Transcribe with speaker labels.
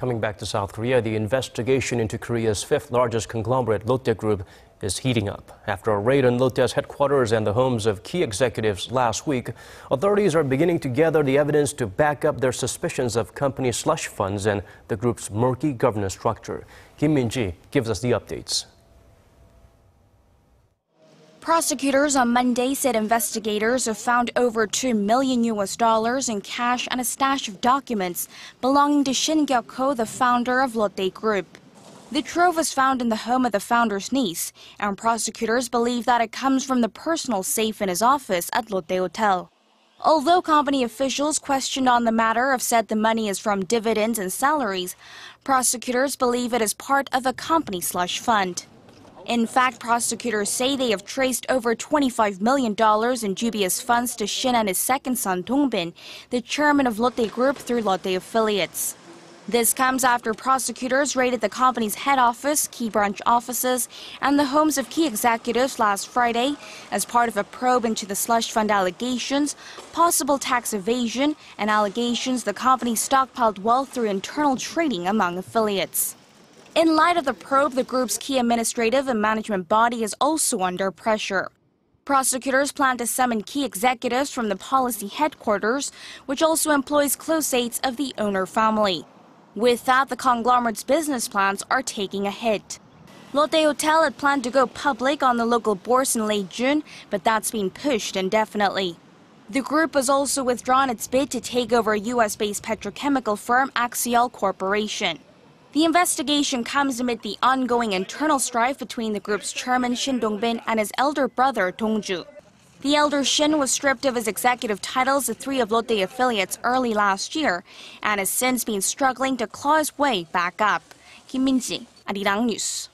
Speaker 1: Coming back to South Korea, the investigation into Korea's fifth largest conglomerate, Lotte Group, is heating up. After a raid on Lotte's headquarters and the homes of key executives last week, authorities are beginning to gather the evidence to back up their suspicions of company slush funds and the group's murky governance structure. Kim Min-ji gives us the updates.
Speaker 2: Prosecutors on Monday said investigators have found over 2 million US dollars in cash and a stash of documents belonging to Shin Kuk-ho, the founder of Lotte Group. The trove was found in the home of the founder's niece, and prosecutors believe that it comes from the personal safe in his office at Lotte Hotel. Although company officials questioned on the matter have said the money is from dividends and salaries, prosecutors believe it is part of a company slush fund. In fact, prosecutors say they have traced over $25 million in dubious funds to Shin and his second son, Dongbin, the chairman of Lotte Group through Lotte affiliates. This comes after prosecutors raided the company's head office, key branch offices, and the homes of key executives last Friday as part of a probe into the slush fund allegations, possible tax evasion, and allegations the company stockpiled wealth through internal trading among affiliates. In light of the probe, the group's key administrative and management body is also under pressure. Prosecutors plan to summon key executives from the policy headquarters, which also employs close aides of the owner family. With that, the conglomerate's business plans are taking a hit. Lotte Hotel had planned to go public on the local bourse in late June, but that's been pushed indefinitely. The group has also withdrawn its bid to take over a US-based petrochemical firm Axiall Corporation. The investigation comes amid the ongoing internal strife between the group's chairman Shin Dongbin and his elder brother Dongju. The elder Shin was stripped of his executive titles at three of Lotte affiliates early last year and has since been struggling to claw his way back up. Kim Min-ji, Arirang News.